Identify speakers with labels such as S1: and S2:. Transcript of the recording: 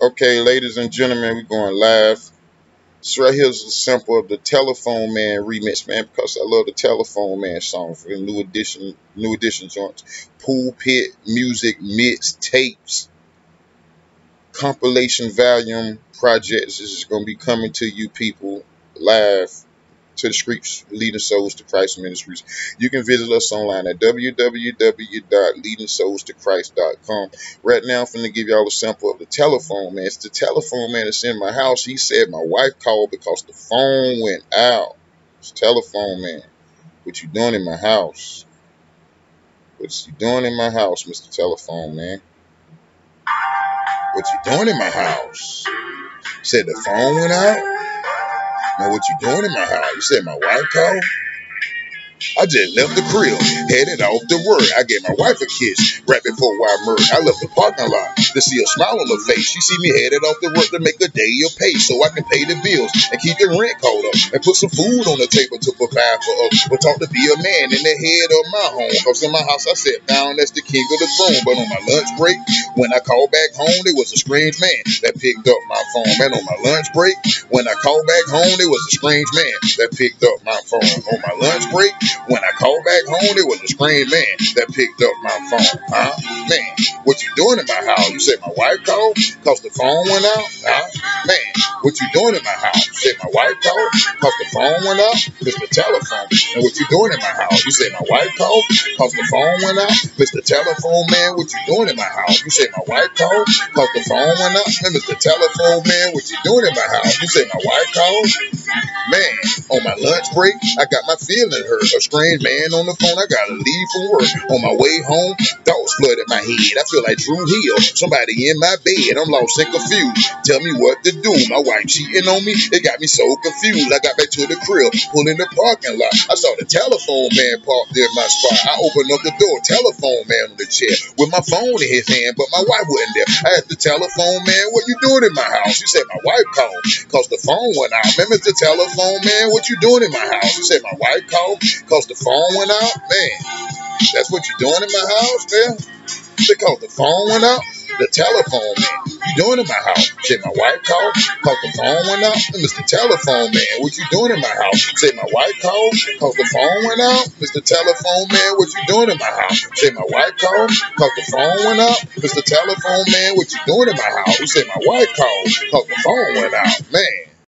S1: Okay, ladies and gentlemen, we're going live. This right here is a sample of the Telephone Man remix, man, because I love the Telephone Man song for the new edition, new edition joints. Pulpit music mix tapes, compilation volume projects. This is going to be coming to you people live to the streets, leading souls to Christ ministries. You can visit us online at www.leadingsoulstochrist.com. Right now, I'm going to give y'all a sample of the telephone man. It's the telephone man that's in my house. He said my wife called because the phone went out. It's telephone man. What you doing in my house? What you doing in my house, Mr. Telephone man? What you doing in my house? Said the phone went out? Now what you doing in my house? You said my wife called? I just left the crib, headed off to work. I gave my wife a kiss right before I murdered. I left the parking lot to see a smile on her face. She see me headed off to work to make a day of pay so I can pay the bills and keep the rent caught up and put some food on the table to provide for us. But talk to be a man in the head of my home. Cause in my house I sat down as the king of the throne. But on my lunch break, when I called back home, there was a strange man that picked up my phone. And on my lunch break, when I called back home, there was a strange man that picked up my phone. On my lunch break, when I called back home, it was a strange man that picked up my phone. Huh? Man, what you doing in my house? You said my wife called cause the phone went out? Huh? Man, what you doing in my house? You said my wife called cause the phone went out? Mr. Telephone. And what you doing in my house? You said my wife called cause the phone went out? Mr. Telephone man, what you doing in my house? You said my wife called cause the phone went out? And Mr. Telephone man, what you doing in my house? You said my wife called? Man, on my lunch break, I got my feeling hurt. Strange man on the phone, I gotta leave from work. On my way home, thoughts flooded my head. I feel like Dru Hill, somebody in my bed. I'm lost and confused. Tell me what to do. My wife cheating on me, it got me so confused. I got back to the crib, pulled in the parking lot. I saw the telephone man parked there in my spot. I opened up the door, telephone man on the chair with my phone in his hand, but my wife wasn't there. I asked the telephone man, what you doing in my house? He said, my wife called cause the phone went out. Remember the telephone man, what you doing in my house? He said, my wife called cause the phone went out. Man, that's what you doing in my house, man? Because the phone went out? The telephone man. You doing in my house? Said my wife called, cause the phone went out. Mr. Telephone man, what you doing in my house? Said my wife called, cause the phone went out. Mr. Telephone man, what you doing in my house? Said my wife called, cause the phone went out. Mr. Telephone man, what you doing in my house? Said my wife called, cause the phone went out. Man.